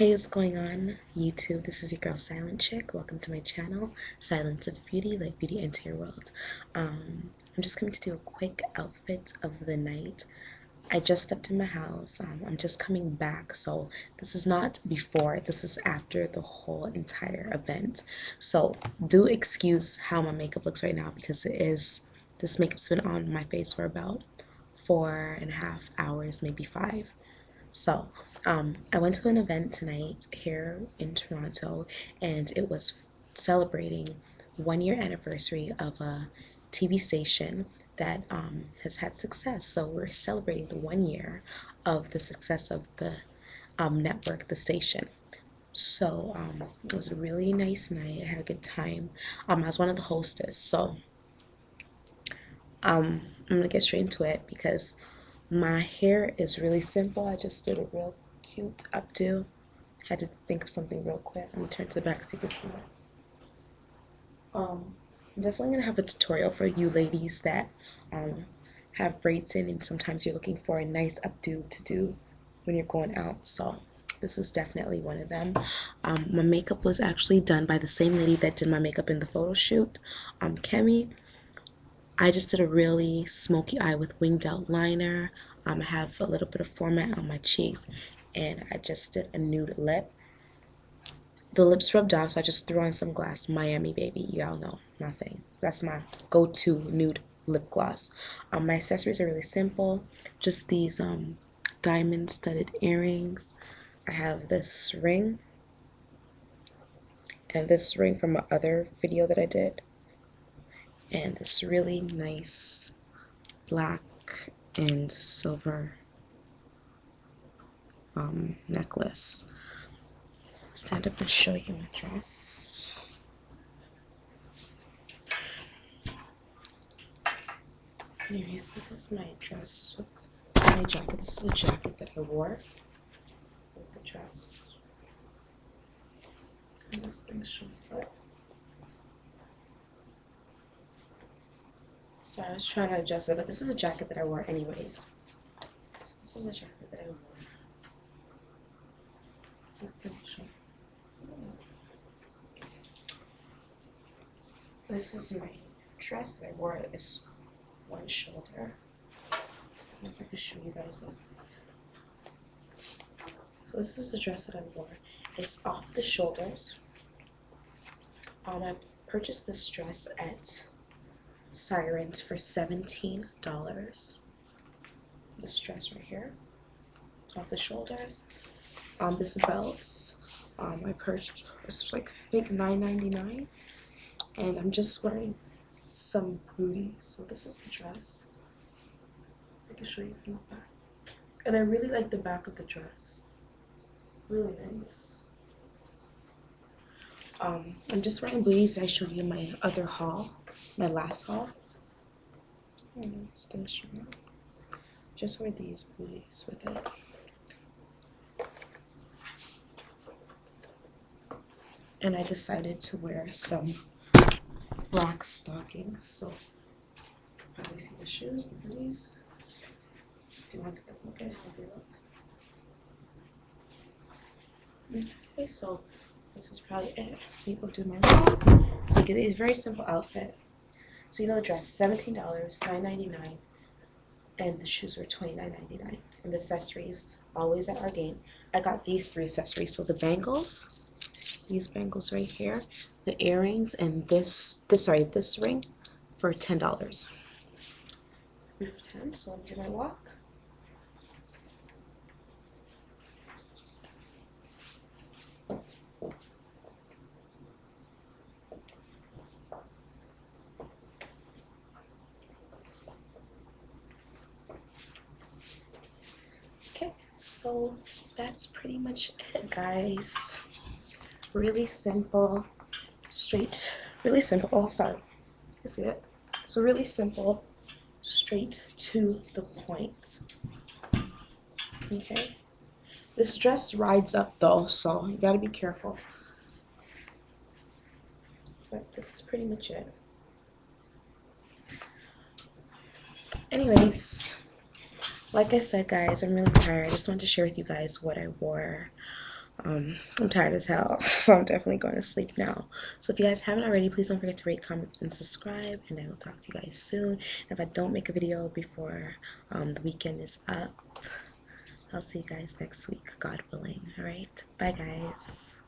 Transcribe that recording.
Hey, what's going on YouTube? This is your girl Silent Chic. Welcome to my channel, Silence of Beauty, like beauty into your world. Um, I'm just coming to do a quick outfit of the night. I just stepped in my house. Um, I'm just coming back, so this is not before. This is after the whole entire event. So do excuse how my makeup looks right now because it is this makeup's been on my face for about four and a half hours, maybe five. So, um, I went to an event tonight here in Toronto, and it was celebrating one year anniversary of a TV station that um, has had success. So we're celebrating the one year of the success of the um, network, the station. So um, it was a really nice night. I had a good time. Um, I was one of the hostess. So um, I'm gonna get straight into it because my hair is really simple. I just did a real cute updo. Had to think of something real quick. I'm gonna turn to the back so you can see it. Um, I'm definitely gonna have a tutorial for you ladies that um, have braids in and sometimes you're looking for a nice updo to do when you're going out. So this is definitely one of them. Um, my makeup was actually done by the same lady that did my makeup in the photo shoot, um, Kemi. I just did a really smoky eye with winged out liner. Um, I have a little bit of format on my cheeks and I just did a nude lip. The lips rubbed off, so I just threw on some glass Miami Baby. Y'all know, nothing. That's my go-to nude lip gloss. Um, my accessories are really simple. Just these um, diamond studded earrings. I have this ring and this ring from my other video that I did and this really nice black and silver um, necklace. Stand up and show you my dress. Anyways, this is my dress with my jacket. This is the jacket that I wore with the dress. And this thing's showing So I was trying to adjust it, but this is a jacket that I wore anyways. So this is a jacket that I wore. Just to show. This is my dress that I wore. It's one shoulder. If I can show you guys it. So this is the dress that I wore. It's off the shoulders. Um, I purchased this dress at Sirens for $17. This dress right here, off the shoulders. Um, this belt, um, I purchased, like, I think $9.99. And I'm just wearing some booties. So this is the dress. I can show you from the back. And I really like the back of the dress. Really nice. Um, I'm just wearing booties that I showed you in my other haul my last haul. Just wear these booties with it. And I decided to wear some black stockings. So probably see the shoes, the booties. If you want to get a look at how they look. Okay, so this is probably it. Let me go do my walk. So get a very simple outfit. So you know the dress, $17, $9.99, and the shoes were $29.99. And the accessories, always at our game. I got these three accessories. So the bangles, these bangles right here, the earrings, and this, this sorry, this ring for $10. 10 so I'm do my walk. So that's pretty much it guys. Really simple straight really simple oh sorry. You see it? So really simple straight to the point. Okay? This dress rides up though so you got to be careful. But this is pretty much it. Anyways like I said, guys, I'm really tired. I just wanted to share with you guys what I wore. Um, I'm tired as hell, so I'm definitely going to sleep now. So if you guys haven't already, please don't forget to rate, comment, and subscribe. And I will talk to you guys soon. If I don't make a video before um, the weekend is up, I'll see you guys next week, God willing. All right, bye guys.